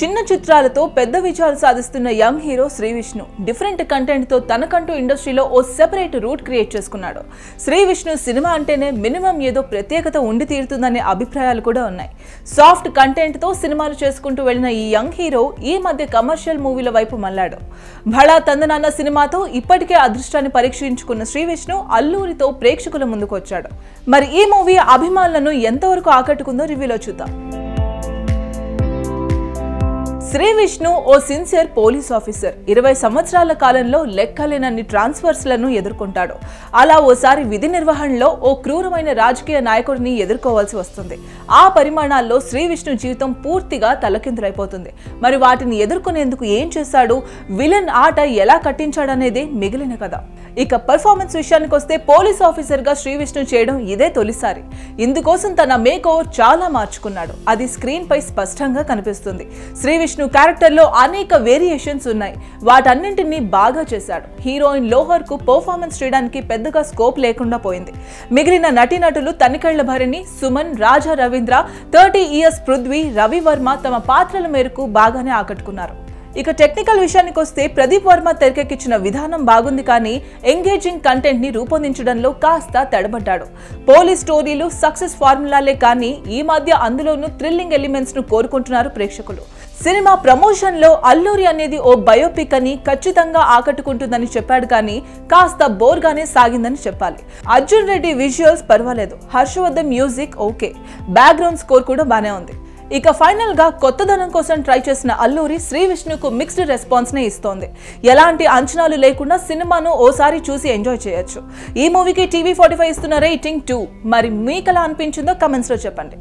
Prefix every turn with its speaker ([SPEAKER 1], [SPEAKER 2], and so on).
[SPEAKER 1] చిన్న చిత్రాలతో పెద్ద విజయాలు సాధిస్తున్న young hero Sree Vishnu. Different కంటెంట్తో తనకంటూ ఇండస్ట్రీలో ఓ సెపరేట్ రూట్ క్రియేట్ చేసుకున్నాడు. శ్రీ విష్ణు సినిమా అంటేనే మినిమం ఏదో ప్రత్యేకత ఉండి తీరుతుందనే అభిప్రాయాలు కూడా ఉన్నాయి. సాఫ్ట్ కంటెంట్తో సినిమాలు చేసుకుంటూ వెళ్ళిన ఈ యంగ్ హీరో ఈ మధ్య కమర్షియల్ మూవీల వైపు మళ్ళాడు. భళా తందనాన్న సినిమాతో ఇప్పటికే అదృష్టాన్ని పరీక్షించుకున్న శ్రీ విష్ణు అల్లూరితో ప్రేక్షకుల ముందుకు వచ్చాడు మరి ఈ మూవీ అభిమానులను ఎంతవరకు ఆకట్టుకుందో రివ్యూలో చూద్దాం. శ్రీ విష్ణు ఓ సిన్సియర్ పోలీస్ ఆఫీసర్. ఇరవై సంవత్సరాల కాలంలో లెక్కలేనన్ని ట్రాన్స్ఫర్స్లను ఎదుర్కొంటాడు. అలా ఓసారి విధి నిర్వహణలో ఓ క్రూరమైన రాజకీయ నాయకుడిని ఎదుర్కోవాల్సి వస్తుంది. ఆ పరిమాణాల్లో శ్రీ విష్ణు జీవితం పూర్తిగా తలకిందులైపోతుంది. మరి వాటిని ఎదుర్కొనేందుకు ఏం చేశాడు? విలన్ ఆట ఎలా కట్టించాడనేది మిగిలిన కథ. ఇక పర్ఫార్మెన్స్ విషయానికి వస్తే పోలీస్ ఆఫీసర్గా శ్రీ విష్ణు చేయడం ఇదే తొలిసారి. ఇందుకోసం తన మేక్ ఓవర్ చాలా మార్చుకున్నాడు. అది స్క్రీన్ పై స్పష్టంగా కనిపిస్తుంది. శ్రీ విష్ణు క్యారెక్టర్లో అనేక వేరియేషన్స్ ఉన్నాయి. వాటన్నింటినీ బాగా చేశాడు. హీరోయిన్ లోహర్కు పర్ఫార్మెన్స్ చేయడానికి పెద్దగా స్కోప్ లేకుండా పోయింది. మిగిలిన నటీనటులు తనికళ్ళ భరణి సుమన్ రాజా రవీంద్ర థర్టీ ఇయర్స్ పృథ్వీ రవి వర్మ తమ పాత్రల మేరకు బాగానే ఆకట్టుకున్నారు. ఇక టెక్నికల్ విషయానికి వస్తే ప్రదీప్ వర్మ తెరకెక్కించిన విధానం బాగుంది కానీ ఎంగేజింగ్ కంటెంట్ని రూపొందించడంలో కాస్త తడబడ్డాడు. పోలీస్ స్టోరీలు సక్సెస్ ఫార్ములాలే కానీ ఈ మధ్య అందులోనూ థ్రిల్లింగ్ ఎలిమెంట్స్ను కోరుకుంటున్నారు ప్రేక్షకులు. సినిమా ప్రమోషన్లో అల్లూరి అనేది ఓ బయోపిక్ అని ఖచ్చితంగా ఆకట్టుకుంటుందని చెప్పాడు కానీ కాస్త బోర్గానే సాగిందని చెప్పాలి. అర్జున్ రెడ్డి విజువల్స్ పర్వాలేదు. Harshavardhan music okay. Background score కూడా బానే ఉంది. ఇక ఫైనల్గా కొత్తదనం కోసం ట్రై చేసిన అల్లూరి శ్రీ విష్ణుకు మిక్స్డ్ రెస్పాన్స్ నే ఇస్తోంది. ఎలాంటి అంచనాలు లేకుండా సినిమాను ఓసారి చూసి ఎంజాయ్ చేయొచ్చు. ఈ మూవీకి టీవీ ఫార్టీ ఫైవ్ ఇస్తున్న రేటింగ్ టూ మరి మీకు ఎలా అనిపించిందో కమెంట్స్లో చెప్పండి.